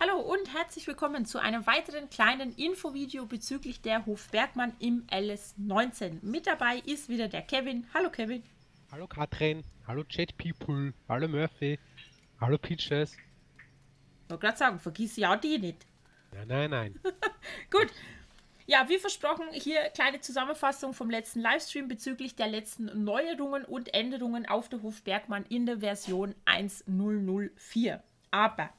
Hallo und herzlich willkommen zu einem weiteren kleinen Infovideo bezüglich der Hof Bergmann im LS19. Mit dabei ist wieder der Kevin. Hallo Kevin. Hallo Katrin. Hallo Chat People. Hallo Murphy. Hallo Peaches. Ich wollte gerade sagen, vergiss ja die nicht. Ja, nein, nein. Gut. Ja, wie versprochen, hier kleine Zusammenfassung vom letzten Livestream bezüglich der letzten Neuerungen und Änderungen auf der Hof Bergmann in der Version 1.004. Aber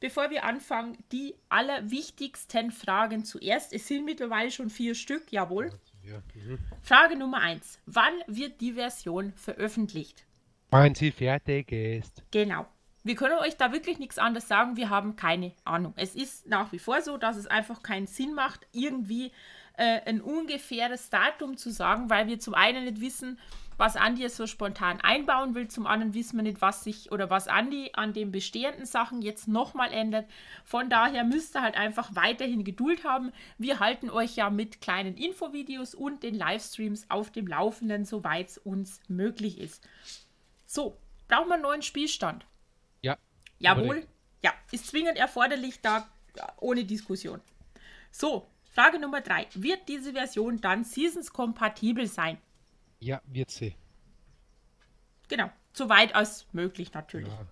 bevor wir anfangen, die allerwichtigsten Fragen zuerst. Es sind mittlerweile schon vier Stück, jawohl. Ja, mhm. Frage Nummer 1. Wann wird die Version veröffentlicht? Wann sie fertig ist. Genau. Wir können euch da wirklich nichts anderes sagen. Wir haben keine Ahnung. Es ist nach wie vor so, dass es einfach keinen Sinn macht, irgendwie äh, ein ungefähres Datum zu sagen, weil wir zum einen nicht wissen, was Andi jetzt so spontan einbauen will, zum anderen wissen wir nicht, was sich oder was Andi an den bestehenden Sachen jetzt nochmal ändert. Von daher müsst ihr halt einfach weiterhin Geduld haben. Wir halten euch ja mit kleinen Infovideos und den Livestreams auf dem Laufenden, soweit es uns möglich ist. So, brauchen wir einen neuen Spielstand? Ja. Jawohl. unbedingt. Ja, ist zwingend erforderlich, da ohne Diskussion. So, Frage Nummer drei. Wird diese Version dann Seasons-kompatibel sein? Ja, wird sie. Genau, so weit als möglich natürlich. Ja.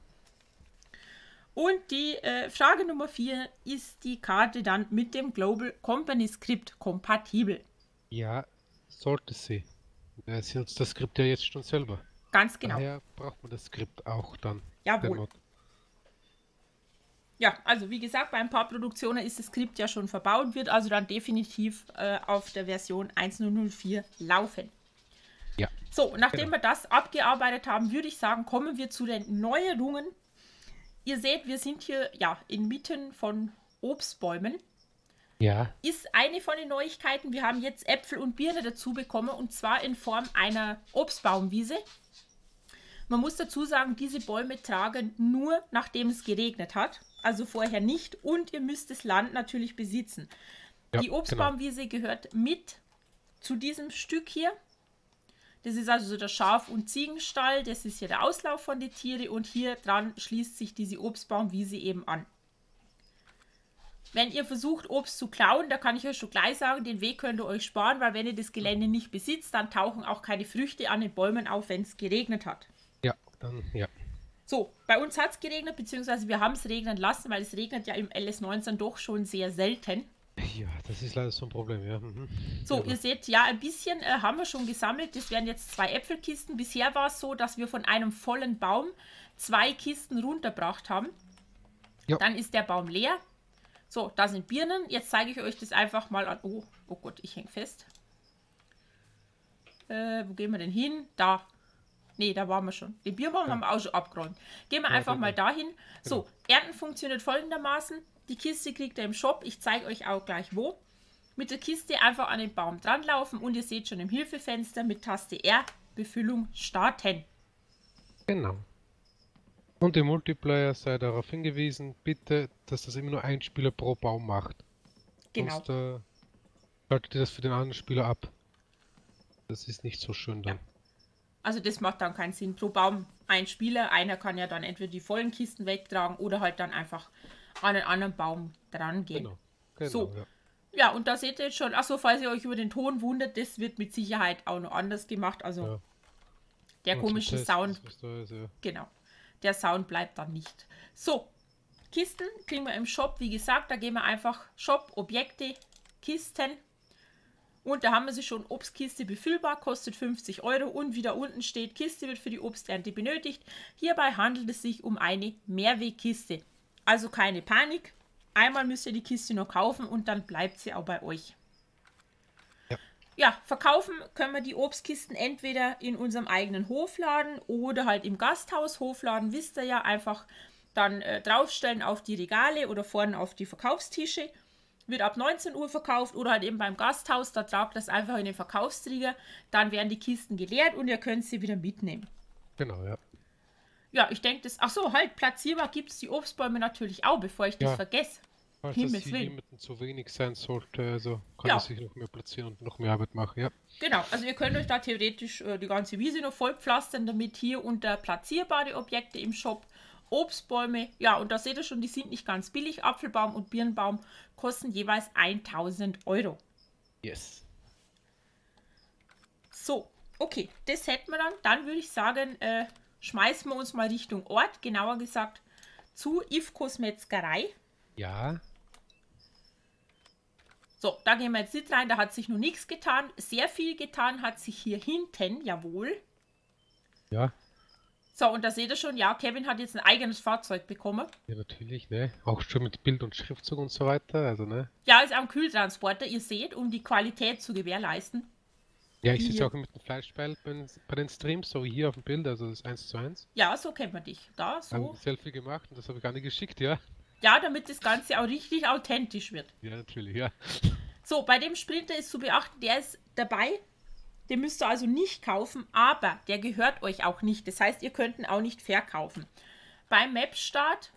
Und die äh, Frage Nummer vier, ist die Karte dann mit dem Global Company Script kompatibel? ja, sollte sie. Ja, sie nutzt das Skript ja jetzt schon selber. Ganz genau. Daher braucht man das Skript auch dann. Jawohl. Ja, also wie gesagt, bei ein paar Produktionen ist das Skript ja schon verbaut, wird also dann definitiv äh, auf der Version 1.004 laufen. Ja. So, nachdem Genau. wir das abgearbeitet haben, würde ich sagen, kommen wir zu den Neuerungen. Ihr seht, wir sind hier ja inmitten von Obstbäumen. Ja, Ist eine von den Neuigkeiten. Wir haben jetzt Äpfel und Birne dazu bekommen und zwar in Form einer Obstbaumwiese. Man muss dazu sagen, diese Bäume tragen nur nachdem es geregnet hat, also vorher nicht und ihr müsst das Land natürlich besitzen. ja, Die Obstbaumwiese gehört mit zu diesem Stück hier. Das ist also so der Schaf- und Ziegenstall. Das ist hier der Auslauf von den Tieren und hier dran schließt sich diese Obstbaumwiese eben an. Wenn ihr versucht, Obst zu klauen, da kann ich euch schon gleich sagen, den Weg könnt ihr euch sparen, weil wenn ihr das Gelände nicht besitzt, dann tauchen auch keine Früchte an den Bäumen auf, wenn es geregnet hat. Ja, dann, ja. So, bei uns hat es geregnet, beziehungsweise wir haben es regnen lassen, weil es regnet ja im LS19 doch schon sehr selten. Ja, das ist leider so ein Problem, ja. Mhm. So, Ja, ihr seht, ja, ein bisschen äh, haben wir schon gesammelt. Das wären jetzt zwei Äpfelkisten. Bisher war es so, dass wir von einem vollen Baum zwei Kisten runtergebracht haben. Ja. Dann ist der Baum leer. So, da sind Birnen. Jetzt zeige ich euch das einfach mal an. Oh, oh Gott, ich hänge fest. Äh, wo gehen wir denn hin? Da. Nee, da waren wir schon. Den Bierbaum haben wir auch schon abgeräumt. Gehen wir Ja, einfach genau. mal dahin. So, Ernten funktioniert folgendermaßen. Die Kiste kriegt ihr im Shop. Ich zeige euch auch gleich wo. Mit der Kiste einfach an den Baum dranlaufen und ihr seht schon im Hilfefenster mit Taste R Befüllung starten. Genau. Und im Multiplayer sei darauf hingewiesen, bitte, dass das immer nur ein Spieler pro Baum macht. Genau. Sonst äh, schaltet ihr das für den anderen Spieler ab. Das ist nicht so schön dann. Also das macht dann keinen Sinn. Pro Baum ein Spieler. Einer kann ja dann entweder die vollen Kisten wegtragen oder halt dann einfach an einen anderen Baum dran gehen. Genau. genau So. ja. Ja, und da seht ihr jetzt schon, achso, falls ihr euch über den Ton wundert, das wird mit Sicherheit auch noch anders gemacht. Also Ja. der Und komische Test, Sound, ist, ja. genau. Der Sound bleibt dann nicht. So, Kisten kriegen wir im Shop, wie gesagt, da gehen wir einfach Shop, Objekte, Kisten. Und da haben wir sie schon, Obstkiste befüllbar, kostet 50 Euro und wieder unten steht, Kiste wird für die Obsternte benötigt. Hierbei handelt es sich um eine Mehrwegkiste. Also keine Panik. Einmal müsst ihr die Kiste nur kaufen und dann bleibt sie auch bei euch. Ja. Ja, verkaufen können wir die Obstkisten entweder in unserem eigenen Hofladen oder halt im Gasthaus. Hofladen wisst ihr ja, einfach dann äh, draufstellen auf die Regale oder vorne auf die Verkaufstische. Wird ab 19 Uhr verkauft oder halt eben beim Gasthaus, da tragt das einfach in den Verkaufsträger. Dann werden die Kisten geleert und ihr könnt sie wieder mitnehmen. Genau, ja. Ja, ich denke, das. Ach so, halt, platzierbar gibt es die Obstbäume natürlich auch, bevor ich das Ja. vergesse. Falls Himmels das jemandem zu wenig sein sollte, also kann Ja. er sich noch mehr platzieren und noch mehr Arbeit machen, ja. Genau, also ihr könnt euch da theoretisch äh, die ganze Wiese noch voll pflastern, damit hier unter platzierbare Objekte im Shop Obstbäume. Ja, und da seht ihr schon, die sind nicht ganz billig. Apfelbaum und Birnbaum kosten jeweils 1000 Euro. Yes. So, okay, das hätten wir dann. Dann würde ich sagen, äh, schmeißen wir uns mal Richtung Ort, genauer gesagt zu Ifkos Metzgerei. Ja. So, da gehen wir jetzt nicht rein, da hat sich noch nichts getan. Sehr viel getan hat sich hier hinten, jawohl. Ja. So, und da seht ihr schon, ja, Kevin hat jetzt ein eigenes Fahrzeug bekommen. Ja, natürlich, ne? Auch schon mit Bild und Schriftzug und so weiter, also, ne? Ja, ist ein Kühltransporter, ihr seht, um die Qualität zu gewährleisten. Ja, ich sitze auch mit dem Fleischbeil bei, den- Streams, so wie hier auf dem Bild, also das ist 1 zu 1. Ja, so kennt man dich. Da, Haben so. ein Selfie gemacht und das habe ich gar nicht geschickt, ja? Ja, damit das Ganze auch richtig authentisch wird. Ja, natürlich, ja. So, bei dem Sprinter ist zu beachten, der ist dabei. Den müsst ihr also nicht kaufen, aber der gehört euch auch nicht. Das heißt, ihr könnt ihn auch nicht verkaufen. Beim Map-Start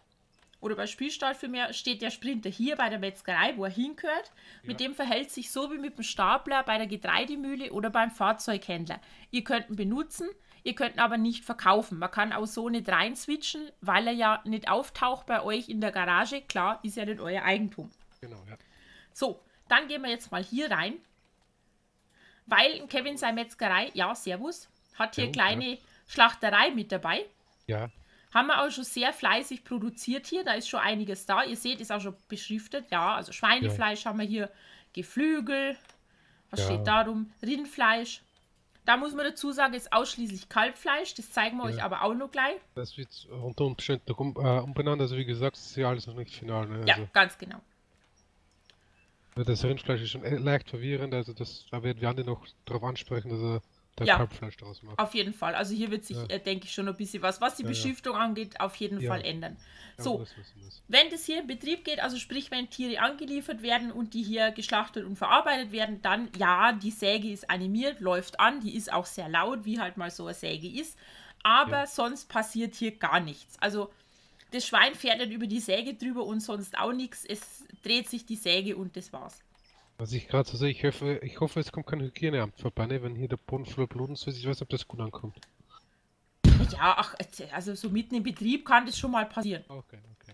oder bei Spielstart für mehr steht der Sprinter hier bei der Metzgerei, wo er hingehört. Mit Ja. dem verhält sich so wie mit dem Stapler bei der Getreidemühle oder beim Fahrzeughändler. Ihr könnt ihn benutzen, ihr könnt ihn aber nicht verkaufen. Man kann auch so nicht rein switchen, weil er ja nicht auftaucht bei euch in der Garage. Klar, ist ja nicht euer Eigentum. Genau, ja. So, dann gehen wir jetzt mal hier rein. Weil Kevin sein Metzgerei, ja, Servus, hat hier Servus, kleine Schlachterei mit dabei. Ja, Haben wir auch schon sehr fleißig produziert hier. Da ist schon einiges da. Ihr seht, ist auch schon beschriftet. Ja, also Schweinefleisch haben wir hier, Geflügel. Was Ja. steht da rum? Rindfleisch. Da muss man dazu sagen, ist ausschließlich Kalbfleisch. Das zeigen wir euch Ja. aber auch noch gleich. das wird unter Umständen noch um, äh, umbenannt, also wie gesagt, es ist ja alles noch nicht final, ne? Ja, Also, ganz genau. das Rindfleisch ist schon e- leicht verwirrend, also das, da werden wir Andi noch darauf ansprechen, dass er da Ja. Kalbfleisch draus macht. Auf jeden Fall. Also hier wird sich, Ja. äh, denke ich, schon ein bisschen was, was die Ja. Beschriftung angeht, auf jeden. Fall ändern. So, das. Wenn das hier in Betrieb geht, also sprich, wenn Tiere angeliefert werden und die hier geschlachtet und verarbeitet werden, dann ja, die Säge ist animiert, läuft an, die ist auch sehr laut, wie halt mal so eine Säge ist. Aber sonst passiert hier gar nichts. Also das Schwein fährt nicht über die Säge drüber und sonst auch nichts. Es dreht sich die Säge und das war's. Was ich gerade so sehe, ich hoffe, ich hoffe, es kommt kein Hygieneamt vorbei, ne? wenn hier der Boden voller Blut ist. Ich weiß nicht, ob das gut ankommt. Ja, ach, also so mitten im Betrieb kann das schon mal passieren. Okay, okay.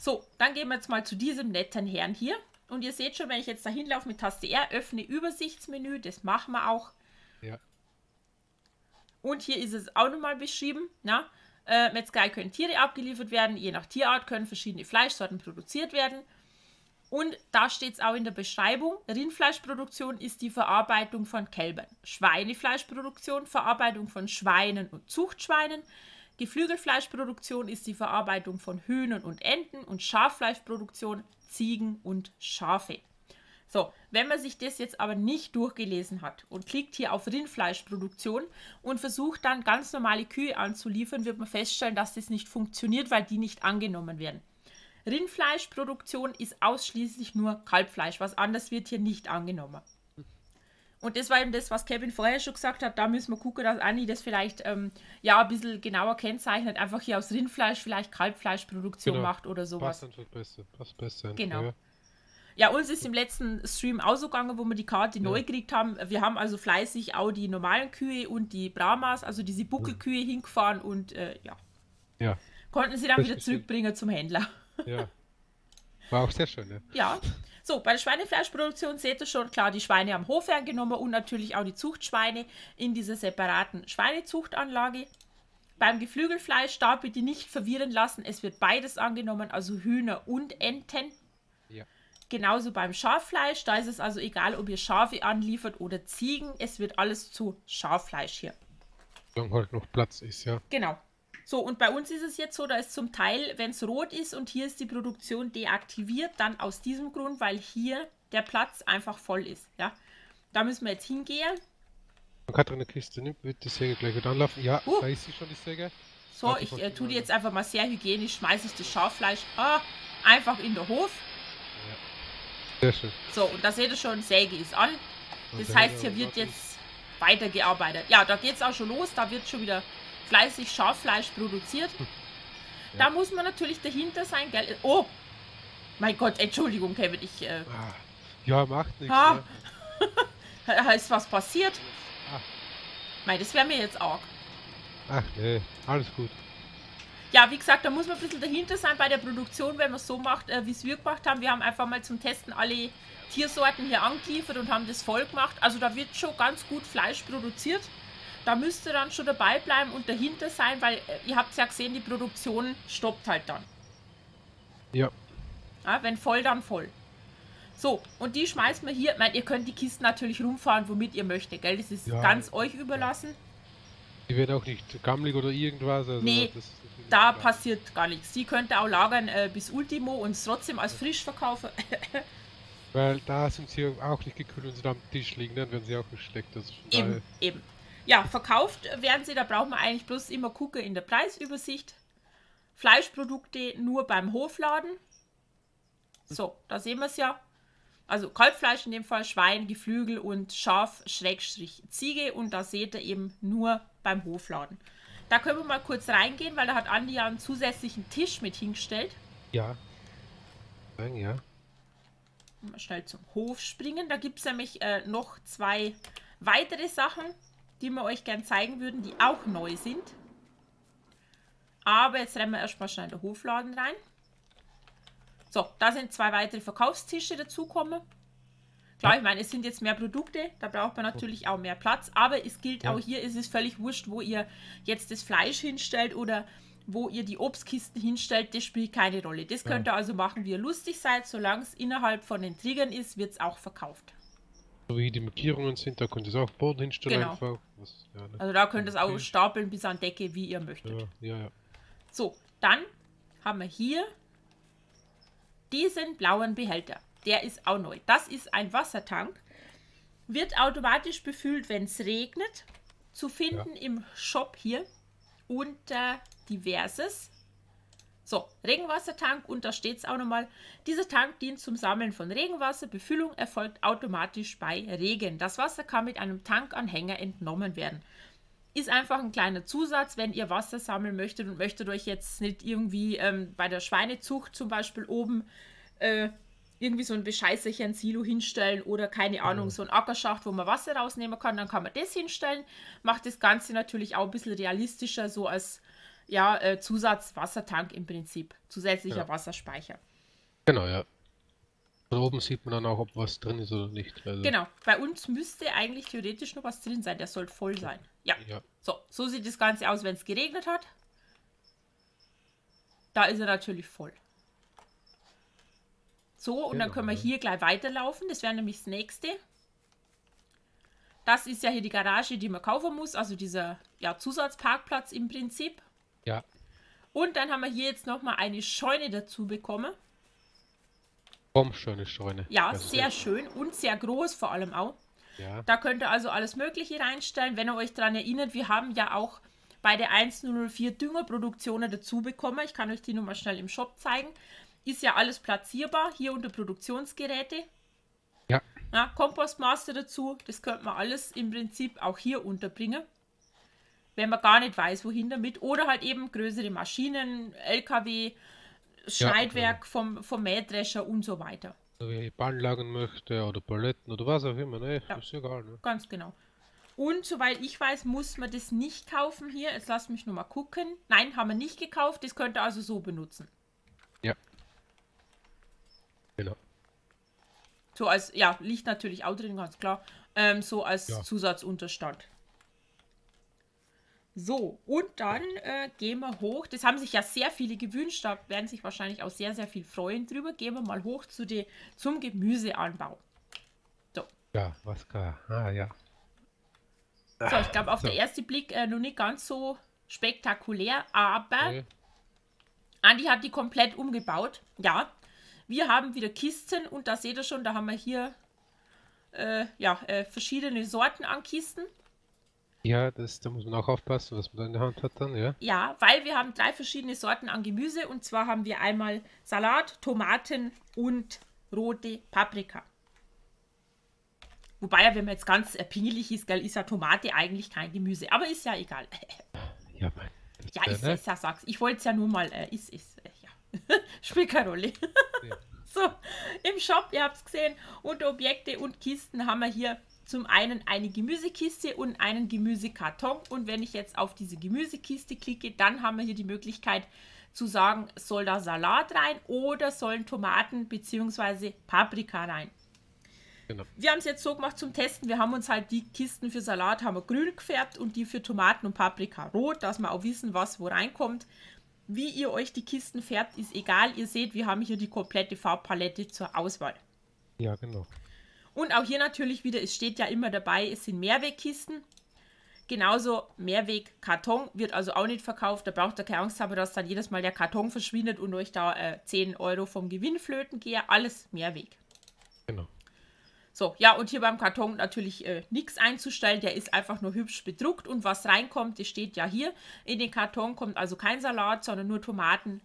So, dann gehen wir jetzt mal zu diesem netten Herrn hier. Und ihr seht schon, wenn ich jetzt da hinlaufe mit Taste R, öffne Übersichtsmenü, das machen wir auch. Ja, Und hier ist es auch nochmal beschrieben. Na? Äh, Metzgerei können Tiere abgeliefert werden, je nach Tierart können verschiedene Fleischsorten produziert werden. Und da steht es auch in der Beschreibung, Rindfleischproduktion ist die Verarbeitung von Kälbern. Schweinefleischproduktion, Verarbeitung von Schweinen und Zuchtschweinen. Geflügelfleischproduktion ist die Verarbeitung von Hühnern und Enten und Schaffleischproduktion Ziegen und Schafe. So, wenn man sich das jetzt aber nicht durchgelesen hat und klickt hier auf Rindfleischproduktion und versucht dann ganz normale Kühe anzuliefern, wird man feststellen, dass das nicht funktioniert, weil die nicht angenommen werden. Rindfleischproduktion ist ausschließlich nur Kalbfleisch, was anderes wird hier nicht angenommen. Und das war eben das, was Kevin vorher schon gesagt hat. Da müssen wir gucken, dass Anni das vielleicht ähm, ja ein bisschen genauer kennzeichnet. Einfach hier aus Rindfleisch vielleicht Kalbfleischproduktion Genau. macht oder sowas. passt einfach besser. Passt besser. Genau. Ja. Ja, uns ist im letzten Stream auch so gegangen, wo wir die Karte Ja. neu gekriegt haben. Wir haben also fleißig auch die normalen Kühe und die Brahmas, also diese Buckelkühe hingefahren und äh, ja, ja, konnten sie dann Das wieder zurückbringen zum Händler. Ja. War auch sehr schön, ne? Ja. So, bei der Schweinefleischproduktion seht ihr schon, klar, die Schweine am Hof werden genommen und natürlich auch die Zuchtschweine in dieser separaten Schweinezuchtanlage. Beim Geflügelfleisch da bitte nicht verwirren lassen, es wird beides angenommen, also Hühner und Enten. Ja. Genauso beim Schaffleisch, da ist es also egal, ob ihr Schafe anliefert oder Ziegen, es wird alles zu Schaffleisch hier. Solange halt noch Platz ist, ja. Genau. So, und bei uns ist es jetzt so, da ist zum Teil, wenn es rot ist und hier ist die Produktion deaktiviert, dann aus diesem Grund, weil hier der Platz einfach voll ist. Ja, da müssen wir jetzt hingehen. Wenn Katrin eine Kiste nimmt, wird die Säge gleich wieder anlaufen. Ja, Uh. da ist sie schon, die Säge. So, Warte, ich äh, tue die jetzt einfach mal sehr hygienisch, schmeiße ich das Schaffleisch ah, einfach in den Hof. Sehr schön. So, und da seht ihr schon, Säge ist an. Das heißt, hier wird jetzt weitergearbeitet. Ja, da geht es auch schon los. Da wird schon wieder fleißig Schaffleisch produziert. Da muss man natürlich dahinter sein, gell? Oh! Mein Gott, Entschuldigung, Kevin, ich. Äh, Ah, ja, macht nichts. Ah. Ne? ist was passiert? Ah. Mei, das wäre mir jetzt arg. Ach nee, alles gut. ja, wie gesagt, da muss man ein bisschen dahinter sein bei der Produktion, wenn man es so macht, äh, wie es wir gemacht haben. Wir haben einfach mal zum Testen alle Tiersorten hier angeliefert und haben das voll gemacht. Also da wird schon ganz gut Fleisch produziert. Da müsst ihr dann schon dabei bleiben und dahinter sein, weil äh, ihr habt ja gesehen, die Produktion stoppt halt dann. Ja. ja wenn voll, dann voll. So, und die schmeißt man hier. Ich meine, ihr könnt die Kisten natürlich rumfahren, womit ihr möchtet, gell? Das ist Ja. ganz euch überlassen. Die wird auch nicht gammelig oder irgendwas. Also Nee, Da klar. passiert gar nichts. Die könnt ihr auch lagern äh, bis Ultimo und es trotzdem als frisch verkaufen. Weil da sind sie auch nicht gekühlt und sie da am Tisch liegen, dann werden sie auch gesteckt. Das ist von Eben, eben. Ja, verkauft werden sie, da braucht man eigentlich bloß immer gucken in der Preisübersicht. Fleischprodukte nur beim Hofladen. So, da sehen wir es ja. Also Kalbfleisch in dem Fall, Schwein, Geflügel und Schaf, Schrägstrich, Ziege und da seht ihr eben nur beim Hofladen. Da können wir mal kurz reingehen, weil da hat Andi ja einen zusätzlichen Tisch mit hingestellt. Ja. Ja. Mal schnell zum Hof springen. Da gibt es nämlich äh, noch zwei weitere Sachen, die wir euch gern zeigen würden, die auch neu sind. Aber jetzt rennen wir erstmal schnell in den Hofladen rein. So, da sind zwei weitere Verkaufstische dazukommen. Klar, ich meine, es sind jetzt mehr Produkte, da braucht man natürlich auch mehr Platz, aber es gilt Ja. auch hier, ist es völlig wurscht, wo ihr jetzt das Fleisch hinstellt oder wo ihr die Obstkisten hinstellt, das spielt keine Rolle. Das könnt ihr also machen, wie ihr lustig seid, solange es innerhalb von den Triggern ist, wird es auch verkauft. So wie die Markierungen sind, da könnt ihr es auch Boden hinstellen Genau. einfach. Was, ja, ne? Also da könnt ihr es auch stapeln bis an Decke, wie ihr möchtet. ja, ja, ja. So, dann haben wir hier diesen blauen Behälter. Der ist auch neu. Das ist ein Wassertank. Wird automatisch befüllt, wenn es regnet. Zu finden im Shop hier unter diverses. So, Regenwassertank und da steht es auch nochmal. Dieser Tank dient zum Sammeln von Regenwasser. Befüllung erfolgt automatisch bei Regen. Das Wasser kann mit einem Tankanhänger entnommen werden ist einfach ein kleiner Zusatz, wenn ihr Wasser sammeln möchtet und möchtet euch jetzt nicht irgendwie ähm, bei der Schweinezucht zum Beispiel oben äh, irgendwie so ein Bescheißerchen Silo hinstellen oder keine Ahnung, so ein Ackerschacht, wo man Wasser rausnehmen kann, dann kann man das hinstellen. Macht das Ganze natürlich auch ein bisschen realistischer, so als ja, äh, Zusatzwassertank im Prinzip. Zusätzlicher Ja. Wasserspeicher. Genau, ja. Von oben sieht man dann auch, ob was drin ist oder nicht. Also, Genau, bei uns müsste eigentlich theoretisch noch was drin sein. Der sollte voll sein. Ja. Ja, So, so sieht das Ganze aus, wenn es geregnet hat. Da ist er natürlich voll. So, und dann Genau, können wir ja. hier gleich weiterlaufen. Das wäre nämlich das nächste. Das ist ja hier die Garage, die man kaufen muss, also dieser ja, Zusatzparkplatz im Prinzip. Ja. Und dann haben wir hier jetzt nochmal eine Scheune dazu bekommen. Bombschöne Scheune. Ja, sehr schön und sehr groß vor allem auch. Ja, Da könnt ihr also alles Mögliche reinstellen. Wenn ihr euch daran erinnert, wir haben ja auch bei der 1004 Düngerproduktionen dazu bekommen. Ich kann euch die nochmal schnell im Shop zeigen. Ist ja alles platzierbar, hier unter Produktionsgeräte. ja. Ja, Kompostmaster dazu, das könnte man alles im Prinzip auch hier unterbringen. Wenn man gar nicht weiß, wohin damit. Oder halt eben größere Maschinen, LKW, Schneidwerk vom, vom Mähdrescher und so weiter. So wie ich Ballen lagern möchte oder Paletten oder was auch immer, ne? Ja. Ist egal, ne? Ganz genau. Und soweit ich weiß, muss man das nicht kaufen hier. Jetzt lasst mich nur mal gucken. Nein, haben wir nicht gekauft. Das könnt ihr also so benutzen. Ja. Genau. So als, ja, liegt natürlich auch drin, ganz klar. Ähm, so als Ja. Zusatzunterstand. So, und dann äh, gehen wir hoch. Das haben sich ja sehr viele gewünscht. Da werden sich wahrscheinlich auch sehr, sehr viel freuen drüber. Gehen wir mal hoch zu die, zum Gemüseanbau. So. Ja, was klar. Ah, ja. So, ich glaube, auf So. den ersten Blick äh, noch nicht ganz so spektakulär, aber Okay. Andi hat die komplett umgebaut. Ja, wir haben wieder Kisten und da seht ihr schon, da haben wir hier äh, ja, äh, verschiedene Sorten an Kisten. Ja, das, da muss man auch aufpassen, was man da in der Hand hat dann, ja. Ja, weil wir haben drei verschiedene Sorten an Gemüse und zwar haben wir einmal Salat, Tomaten und rote Paprika. Wobei ja, wenn man jetzt ganz pingelig ist, gell, ist ja Tomate eigentlich kein Gemüse, aber ist ja egal. Ja, mein. Ja, ist ne? es, ja, sag's. Ich wollte es ja nur mal, äh, ist, ist, äh, ja. Spielt keine Rolle. Ja. so, im Shop, ihr habt es gesehen, unter Objekte und Kisten haben wir hier zum einen eine Gemüsekiste und einen Gemüsekarton. Und wenn ich jetzt auf diese Gemüsekiste klicke, dann haben wir hier die Möglichkeit zu sagen, soll da Salat rein oder sollen Tomaten bzw. Paprika rein. Genau. Wir haben es jetzt so gemacht zum Testen. Wir haben uns halt die Kisten für Salat haben wir grün gefärbt und die für Tomaten und Paprika rot, dass wir auch wissen, was wo reinkommt. Wie ihr euch die Kisten färbt, ist egal. Ihr seht, wir haben hier die komplette Farbpalette zur Auswahl. Ja, genau. Und auch hier natürlich wieder, es steht ja immer dabei, es sind Mehrwegkisten. Genauso Mehrwegkarton wird also auch nicht verkauft. Da braucht ihr keine Angst haben, dass dann jedes Mal der Karton verschwindet und euch da äh, 10 Euro vom Gewinn flöten gehe. Alles Mehrweg. Genau. So, ja, und hier beim Karton natürlich äh, nichts einzustellen, der ist einfach nur hübsch bedruckt und was reinkommt, das steht ja hier. In den Karton kommt also kein Salat, sondern nur Tomaten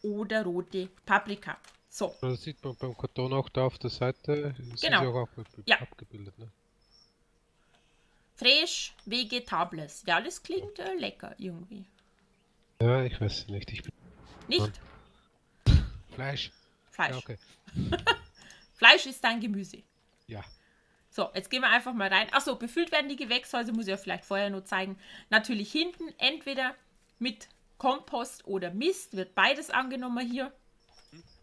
oder rote Paprika. So. Das sieht man beim Karton auch da auf der Seite, ist genau. auch ja. abgebildet. Ne? Fresh Vegetables. Ja, das klingt äh, lecker irgendwie. Ja, ich weiß nicht. Ich bin nicht? Fleisch. Fleisch. Ja, okay. Fleisch ist dein Gemüse. Ja. So, jetzt gehen wir einfach mal rein. Achso, befüllt werden die Gewächshäuser, muss ich ja vielleicht vorher nur zeigen. Natürlich hinten, entweder mit Kompost oder Mist, wird beides angenommen hier.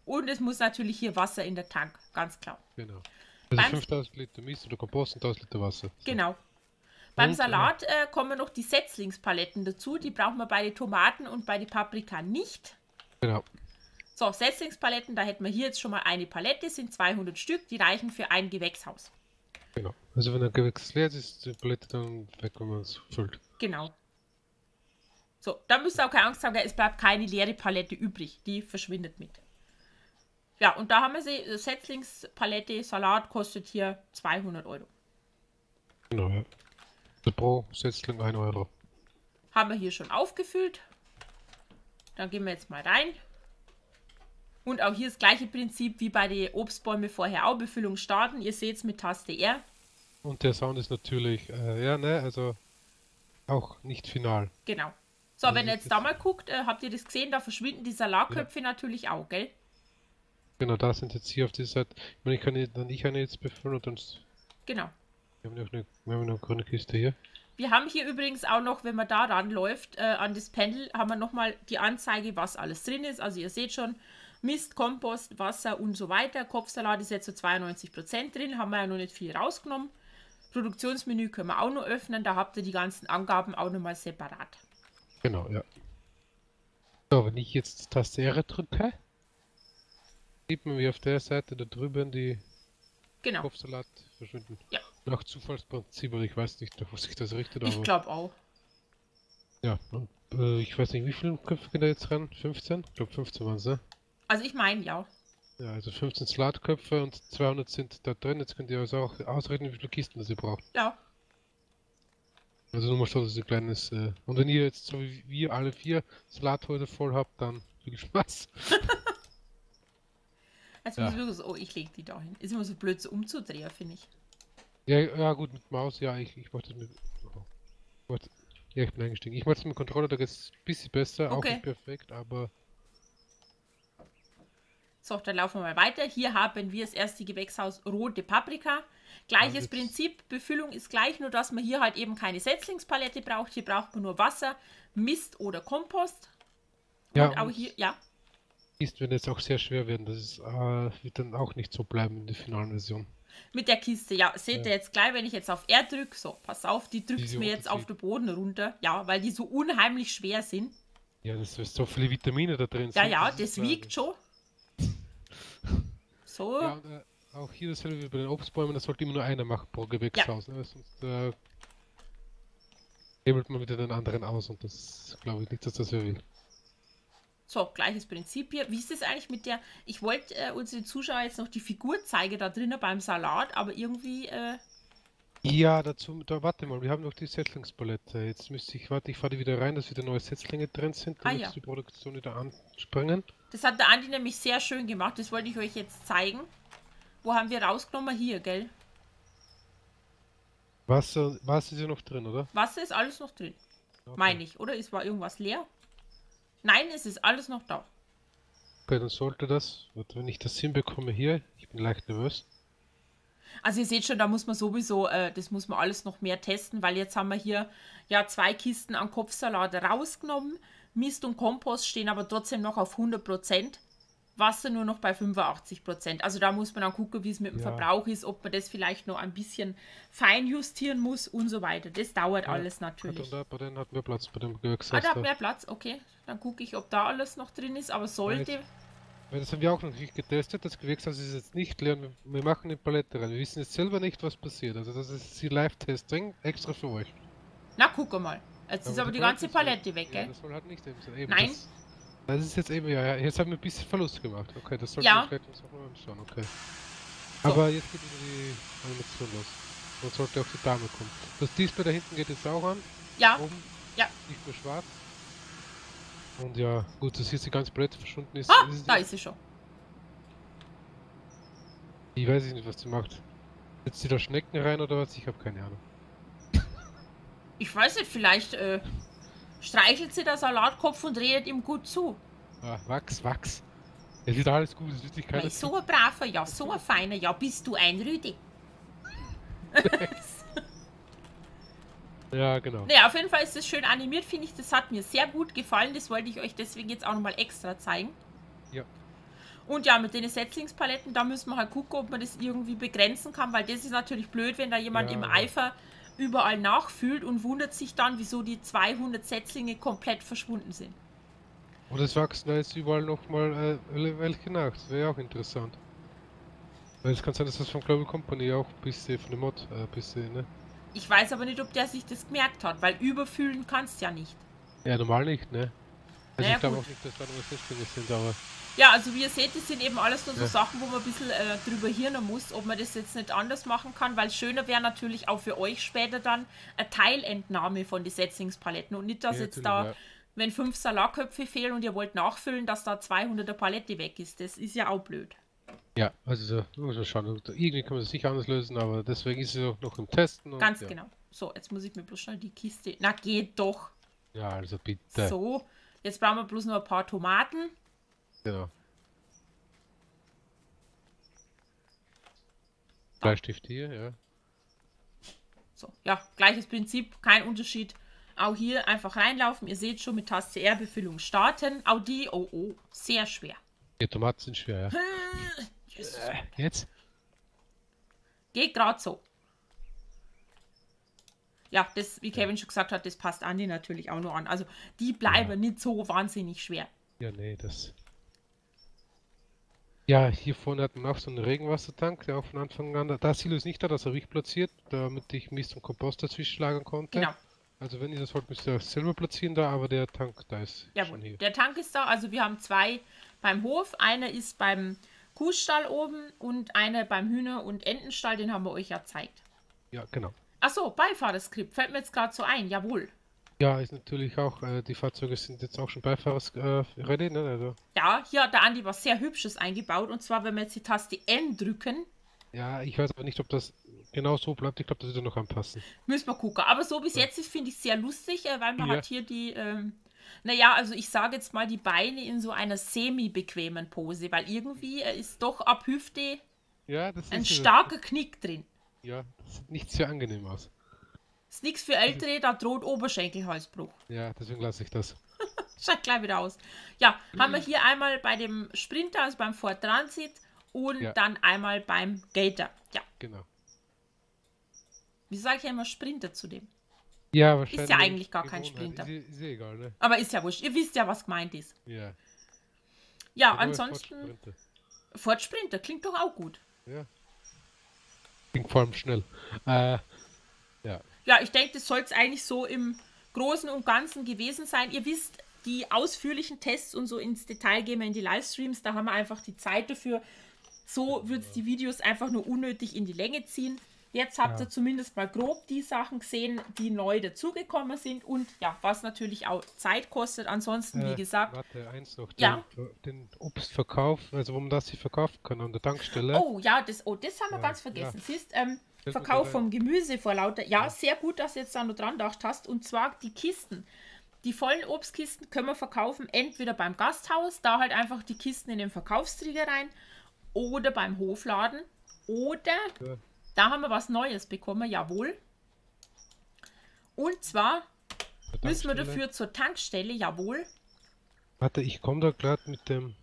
Und es muss natürlich hier Wasser in der Tank, ganz klar. Genau. Also Beim 5000 Liter Mist oder Kompost und 1000 Liter Wasser. So. Genau. Beim und, Salat äh, kommen noch die Setzlingspaletten dazu. Die brauchen wir bei den Tomaten und bei den Paprika nicht. Genau. So, Setzlingspaletten, da hätten wir hier jetzt schon mal eine Palette, sind 200 Stück, die reichen für ein Gewächshaus. Genau. Also wenn ein Gewächs leer ist, ist die Palette dann weg, wenn man es füllt. Genau. So, da müsst ihr auch keine Angst haben, es bleibt keine leere Palette übrig, die verschwindet mit. Ja, und da haben wir sie, Setzlingspalette, Salat kostet hier 200 Euro. Genau, ja. Also pro Setzling 1 Euro. Haben wir hier schon aufgefüllt. Dann gehen wir jetzt mal rein. Und auch hier das gleiche Prinzip wie bei den Obstbäumen vorher auch. Befüllung starten. Ihr seht es mit Taste R. Und der Sound ist natürlich, äh, ja, ne, also auch nicht final. Genau. So, also wenn ihr jetzt da mal guckt, äh, habt ihr das gesehen, da verschwinden die Salatköpfe ja. natürlich auch, gell? Genau, da sind jetzt hier auf dieser Seite. Ich meine, ich kann dann ich eine jetzt befüllen und dann. Genau. Wir haben noch eine, wir haben eine grüne Kiste hier. Wir haben hier übrigens auch noch, wenn man da ranläuft, äh, an das Panel, haben wir nochmal die Anzeige, was alles drin ist. Also ihr seht schon, Mist, Kompost, Wasser und so weiter. Kopfsalat ist jetzt so 92% drin, haben wir ja noch nicht viel rausgenommen. Produktionsmenü können wir auch noch öffnen, da habt ihr die ganzen Angaben auch nochmal separat. Genau, ja. So, wenn ich jetzt Taste R drücke, sieht man wie auf der Seite da drüben die genau. Kopfsalat verschwinden. Ja. Nach Zufallsprinzip, aber ich weiß nicht, wo sich das richtet. Ich glaube auch. Ja, und äh, ich weiß nicht, wie viele Köpfe geht da jetzt ran? 15? Ich glaube 15 waren es, ne? Also ich meine, ja. Ja, also 15 Slatköpfe und 200 sind da drin. Jetzt könnt ihr also auch ausrechnen, wie viele Kisten das ihr braucht. Ja. Also nur mal so, dass ihr kleines... Äh und wenn ihr jetzt so wie wir alle vier Slathäuser voll habt, dann viel Spaß. also ja. wirklich so, oh, ich leg die da hin. Ist immer so blöd so umzudrehen, finde ich. Ja, ja gut, mit Maus, ja, ich, ich wollte mit... Oh. Ja, ich bin eingestiegen. Ich wollte es mit dem Controller, da geht es ein bisschen besser, okay. auch nicht perfekt, aber... So, dann laufen wir mal weiter. Hier haben wir das erste Gewächshaus rote Paprika. Gleiches Prinzip, Befüllung ist gleich, nur dass man hier halt eben keine Setzlingspalette braucht. Hier braucht man nur Wasser, Mist oder Kompost. Ja, und auch hier, ja. Ist, wenn jetzt auch sehr schwer werden, das ist, äh, wird dann auch nicht so bleiben in der finalen Version. Mit der Kiste, ja, seht ja. ihr jetzt gleich, wenn ich jetzt auf R drücke, so, pass auf, die drückt mir jetzt auf den Boden runter, ja, weil die so unheimlich schwer sind. Ja, das ist so viele Vitamine da drin. Ja, sind, ja, das, das wiegt schon. So. Ja, und, äh, auch hier dasselbe wie bei den Obstbäumen, das sollte immer nur einer machen pro Gewächshaus. Ja. Ne? Sonst äh, hebelt man wieder den anderen aus und das glaube ich nicht, dass das wer will. So, gleiches Prinzip hier. Wie ist das eigentlich mit der. Ich wollte äh, unseren Zuschauern jetzt noch die Figur zeigen da drinnen beim Salat, aber irgendwie. Äh... Ja, dazu, da warte mal, wir haben noch die Setzlingspalette. Jetzt müsste ich, warte, ich fahre wieder rein, dass wieder neue Setzlinge drin sind, damit ah, ja. die Produktion wieder anspringen. Das hat der Andi nämlich sehr schön gemacht. Das wollte ich euch jetzt zeigen. Wo haben wir rausgenommen? Hier, gell? Wasser, Wasser ist ja noch drin, oder? Wasser ist alles noch drin. Okay. Meine ich, oder? Ist war irgendwas leer? Nein, es ist alles noch da. Okay, dann sollte das, wenn ich das hinbekomme hier, ich bin leicht nervös. Also ihr seht schon, da muss man sowieso, äh, das muss man alles noch mehr testen, weil jetzt haben wir hier ja zwei Kisten an Kopfsalat rausgenommen. Mist und Kompost stehen aber trotzdem noch auf 100 Prozent. Wasser nur noch bei 85 Prozent. Also da muss man dann gucken, wie es mit dem ja. Verbrauch ist, ob man das vielleicht noch ein bisschen fein justieren muss und so weiter. Das dauert ja. alles natürlich. Da, bei denen hat mehr Platz, bei dem Gewächshaus. Ah, da hat mehr Platz, okay. Dann gucke ich, ob da alles noch drin ist, aber sollte... Ja, weil das haben wir auch noch nicht getestet. Das Gewächshaus ist jetzt nicht leer. Wir machen eine Palette rein. Wir wissen jetzt selber nicht, was passiert. Also das ist die Live-Testing extra für euch. Na, guck mal. Jetzt aber ist aber die ganze Palette weg, gell? Das soll halt nicht eben sein. Eben Nein. Das, ist jetzt eben, ja, jetzt haben wir ein bisschen Verlust gemacht. Okay, das sollten ja. wir vielleicht uns auch mal anschauen, okay. So. Aber jetzt geht die Animation los. Dann sollte auch die Dame kommen. Das Display da hinten geht jetzt auch an. Ja. Oben. Ja. Nicht mehr schwarz. Und ja, gut, dass jetzt die ganze Palette verschwunden ist. Ah, ist da ist sie schon. Ich weiß nicht, was sie macht. Setzt sie da Schnecken rein oder was? Ich habe keine Ahnung. Ich weiß nicht, vielleicht äh, streichelt sie der Salatkopf und redet ihm gut zu. Ah, Wachs, Wachs. Es wird alles gut, es wird sich keiner... So ein braver, ja, so ein feiner, ja, bist du ein Rüdi. ja, genau. Naja, auf jeden Fall ist es schön animiert, finde ich. Das hat mir sehr gut gefallen. Das wollte ich euch deswegen jetzt auch nochmal extra zeigen. Ja. Und ja, mit den Setzlingspaletten, da müssen wir halt gucken, ob man das irgendwie begrenzen kann, weil das ist natürlich blöd, wenn da jemand ja, im Eifer überall nachfühlt und wundert sich dann, wieso die 200 Setzlinge komplett verschwunden sind. Und es wachsen da jetzt überall nochmal äh, welche nach, das wäre auch interessant. Weil es kann sein, dass das von Global Company auch ein bisschen von dem Mod ein äh, bisschen, ne? Ich weiß aber nicht, ob der sich das gemerkt hat, weil überfühlen kannst ja nicht. Ja, normal nicht, ne? Also naja, ich glaube auch nicht, dass da noch Setzlinge sind, aber... Ja, also wie ihr seht, das sind eben alles nur so ja. Sachen, wo man ein bisschen äh, drüber hirnen muss, ob man das jetzt nicht anders machen kann, weil schöner wäre natürlich auch für euch später dann eine Teilentnahme von den Setzlingspaletten und nicht, dass ja, jetzt da, ja. wenn fünf Salatköpfe fehlen und ihr wollt nachfüllen, dass da 200er Palette weg ist. Das ist ja auch blöd. Ja, also muss man schauen. Irgendwie kann man es sicher anders lösen, aber deswegen ist es auch noch im Testen. Ganz genau. So, jetzt muss ich mir bloß schnell die Kiste... Na, geht doch. Ja, also bitte. So, jetzt brauchen wir bloß noch ein paar Tomaten. Genau. Bleistift hier, ja. So, ja, gleiches Prinzip, kein Unterschied. Auch hier einfach reinlaufen. Ihr seht schon mit Taste R-Befüllung starten. Auch die, oh oh, sehr schwer. Die Tomaten sind schwer, ja. Jesus. Äh, jetzt? Geht gerade so. Ja, das, wie Kevin ja. schon gesagt hat, das passt Andi natürlich auch nur an. Also die bleiben ja. nicht so wahnsinnig schwer. Ja, nee, das ja, hier vorne hat man auch so einen Regenwassertank, der auch von Anfang an, da Silo ist nicht da, das habe ich platziert, damit ich Mist und Kompost dazwischen lagern konnte. Genau. Also wenn ihr das wollt, müsst ihr selber platzieren da, aber der Tank da ist Jawohl. schon hier. Der Tank ist da, also wir haben zwei beim Hof, einer ist beim Kuhstall oben und einer beim Hühner- und Entenstall, den haben wir euch ja gezeigt. Ja, genau. Achso, Beifahrerskript, fällt mir jetzt gerade so ein, jawohl. Ja, ist natürlich auch, äh, die Fahrzeuge sind jetzt auch schon Beifahrersready, äh, ne? Also. Ja, hier hat der Andi was sehr Hübsches eingebaut und zwar, wenn wir jetzt die Taste N drücken. Ja, ich weiß aber nicht, ob das genau so bleibt. Ich glaube, das wird noch anpassen. Müssen wir gucken. Aber so bis ja. jetzt finde ich, sehr lustig, äh, weil man ja. hat hier die, ähm, naja, also ich sage jetzt mal die Beine in so einer semi-bequemen Pose, weil irgendwie äh, ist doch ab Hüfte ja, ein starker Knick drin. Ja, das sieht nicht sehr angenehm aus. Ist nichts für Ältere, da droht Oberschenkelhalsbruch. Ja, deswegen lasse ich das. Schaut gleich wieder aus. Ja, haben wir hier einmal bei dem Sprinter, also beim Ford Transit und ja. dann einmal beim Gator. Ja. Genau. Wie sage ich ja immer Sprinter zu dem? Ja, wahrscheinlich. Ist ja eigentlich gar kein Sprinter. Ist, ist, egal, ne? Aber ist ja wurscht. Ihr wisst ja, was gemeint ist. Ja. Ja, Der ansonsten. Ford Sprinter. Ford Sprinter klingt doch auch gut. Ja. Klingt vor allem schnell. Äh, ja ja, ich denke, das soll es eigentlich so im Großen und Ganzen gewesen sein. Ihr wisst, die ausführlichen Tests und so ins Detail gehen wir in die Livestreams, da haben wir einfach die Zeit dafür. So wird es die Videos einfach nur unnötig in die Länge ziehen. Jetzt habt ja. ihr zumindest mal grob die Sachen gesehen, die neu dazugekommen sind und ja, was natürlich auch Zeit kostet. Ansonsten, äh, wie gesagt. Warte, eins noch. Den, ja. den Obstverkauf, also wo man das sie verkaufen kann an der Tankstelle. Oh ja, das, oh, das haben wir ja, ganz vergessen. Ja. Siehst, ähm, Verkauf vom Gemüse vor lauter. Ja, sehr gut, dass du jetzt da noch dran gedacht hast. Und zwar die Kisten. Die vollen Obstkisten können wir verkaufen, entweder beim Gasthaus, da halt einfach die Kisten in den Verkaufsträger rein, oder beim Hofladen, oder Da haben wir was Neues bekommen, jawohl. Und zwar müssen wir dafür zur Tankstelle, jawohl. Warte, ich komme da gerade mit dem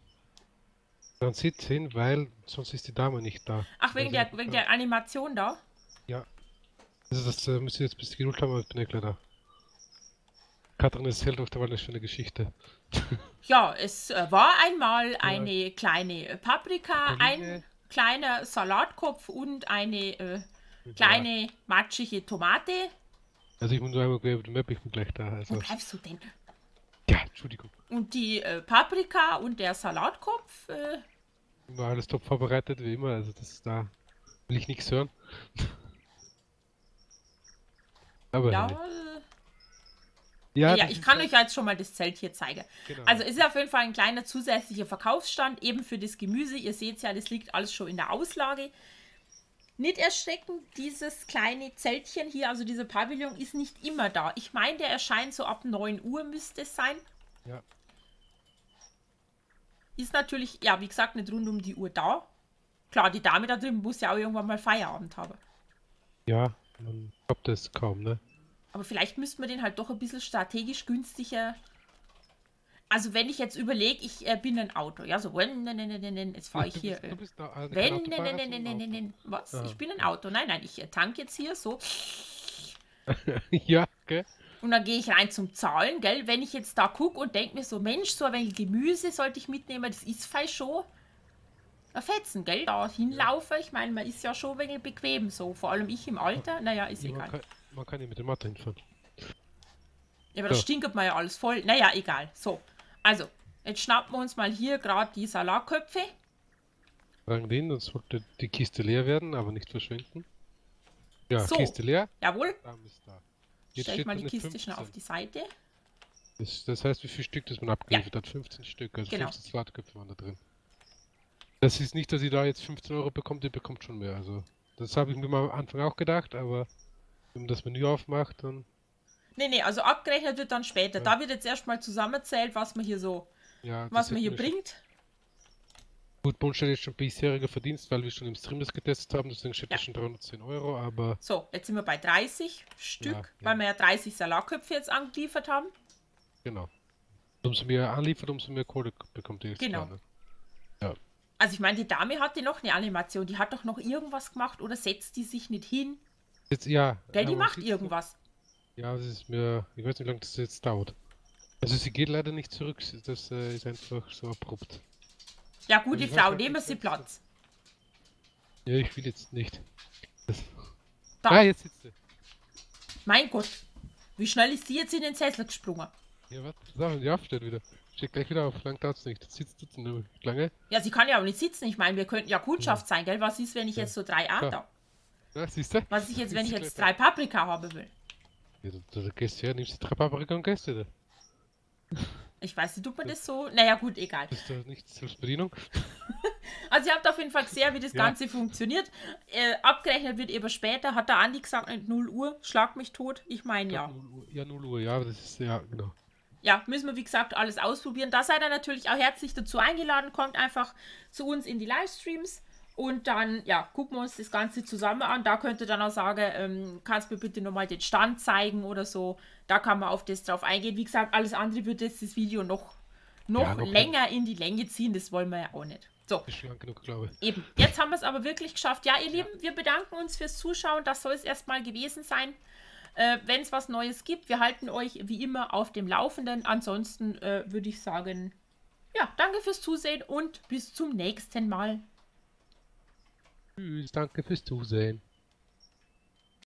Transit hin, weil sonst ist die Dame nicht da. Ach, wegen, also, der, wegen der Animation da? Ja. Also das äh, müsst ihr jetzt ein bisschen Geduld haben, aber ich bin ja gleich da. Katrin erzählt auf der Wahl eine schöne Geschichte. ja, es äh, war einmal eine ja. kleine Paprika, Olive. ein kleiner Salatkopf und eine äh, kleine ja. matschige Tomate. Also ich muss einmal über die Map, ich bin gleich da. Also. Wo bleibst du denn? Ja, Entschuldigung. Und die äh, Paprika und der Salatkopf. Äh, war alles top vorbereitet, wie immer, also das da will ich nichts hören. Aber ja, ja, ja ich kann euch jetzt schon mal das Zelt hier zeigen. Genau. Also ist ja auf jeden Fall ein kleiner zusätzlicher Verkaufsstand, eben für das Gemüse. Ihr seht ja, das liegt alles schon in der Auslage. Nicht erschrecken, dieses kleine Zeltchen hier, also dieser Pavillon, ist nicht immer da. Ich meine, der erscheint so ab 9 Uhr müsste es sein. Ja. Ist natürlich, ja, wie gesagt, nicht rund um die Uhr da. Klar, die Dame da drüben muss ja auch irgendwann mal Feierabend haben. Ja, man glaubt es kaum, ne? Aber vielleicht müssten wir den halt doch ein bisschen strategisch günstiger. Also wenn ich jetzt überlege, ich äh, bin ein Auto, ja, so, wenn, nein, nein, nein, nein, jetzt fahre ich hier. Äh, bist, da, also wenn, nein, nein, nein, nein, nein, nein, was? Ja. Ich bin ein Auto. Nein, nein, ich äh, tank jetzt hier so. ja, okay. Und dann gehe ich rein zum Zahlen, gell? Wenn ich jetzt da gucke und denke mir so, Mensch, so ein wenig Gemüse sollte ich mitnehmen, das ist vielleicht schon Fetzen, gell? Da hinlaufen, ich meine, man ist ja schon wenig bequem so, vor allem ich im Alter, naja, ist ja, egal. Man kann, man kann ja mit dem Auto hinfahren. Ja, aber so. das stinkert man ja alles voll. Naja, egal. So, also, jetzt schnappen wir uns mal hier gerade die Salatköpfe. Sagen den, dann sollte die Kiste leer werden, aber nicht verschwinden. Ja, so. Kiste leer. Jawohl. Da. Jetzt Stell ich mal die Kiste 15. schon auf die Seite. Das, das, heißt, wie viele Stück das man abgeliefert ja. hat? 15 Stück, also genau. 15 Salatköpfe waren da drin. Das ist nicht, dass ihr da jetzt 15 Euro bekommt, ihr bekommt schon mehr. Also, das habe ich mir mal am Anfang auch gedacht, aber wenn man das Menü aufmacht, dann Nee, nee, also abgerechnet wird dann später. Ja. Da wird jetzt erstmal zusammenzählt, was man hier so, ja, was man hier bringt. Gut, steht jetzt schon bisheriger Verdienst, weil wir schon im Stream das getestet haben, deswegen steht ja. schon 310 Euro, aber... So, jetzt sind wir bei 30 Stück, ja, weil wir ja 30 Salatköpfe jetzt angeliefert haben. Genau. Umso mehr anliefert, umso mehr Kohle bekommt ihr jetzt. Genau. Klar, ne? Ja. Also ich meine, die Dame hatte noch eine Animation, die hat doch noch irgendwas gemacht oder setzt die sich nicht hin? Jetzt, ja. Gell, die macht irgendwas. Ja, das ist mir. Ich weiß nicht, wie lange das jetzt dauert. Also sie geht leider nicht zurück, das äh, ist einfach so abrupt. Ja gut, die Frau, nehmen Sie Platz. Ja, ich will jetzt nicht. Das... Da. Ah, jetzt sitzt sie. Mein Gott, wie schnell ist sie jetzt in den Sessel gesprungen? Ja, Sachen, die aufsteht wieder. Steht gleich wieder auf, lang dauert es nicht. Sitzt du nämlich lange? Ja, sie kann ja auch nicht sitzen. Ich meine, wir könnten ja Kundschaft ja. sein, gell? Was ist, wenn ich ja. jetzt so drei Arter? Ja, siehst du? Was ist jetzt, wenn ich jetzt drei Paprika haben will? Ja, du, du gehst her, nimmst die drei Paprika und gehst wieder. Ich weiß nicht, tut man das so? Naja, gut, egal. Ist das nicht Selbstbedienung? also, ihr habt auf jeden Fall gesehen, wie das ja. Ganze funktioniert. Äh, abgerechnet wird eben später. Hat der Andi gesagt, 0 Uhr, schlag mich tot. Ich meine, ja. 0 Uhr, ja, 0 Uhr, ja, das ist, ja, genau. Ja, müssen wir, wie gesagt, alles ausprobieren. Da seid ihr natürlich auch herzlich dazu eingeladen. Kommt einfach zu uns in die Livestreams. Und dann, ja, gucken wir uns das Ganze zusammen an. Da könnt ihr dann auch sagen, ähm, kannst du mir bitte nochmal den Stand zeigen oder so. Da kann man auf das drauf eingehen. Wie gesagt, alles andere wird jetzt das Video noch, noch, ja, noch länger in die Länge ziehen. Das wollen wir ja auch nicht. So. Ist lang genug, glaube ich. Eben. Jetzt haben wir es aber wirklich geschafft. Ja, ihr Lieben, ja. wir bedanken uns fürs Zuschauen. Das soll es erstmal gewesen sein. Äh, Wenn es was Neues gibt, wir halten euch wie immer auf dem Laufenden. Ansonsten äh, würde ich sagen, ja, danke fürs Zusehen und bis zum nächsten Mal. Tschüss, danke fürs Zusehen.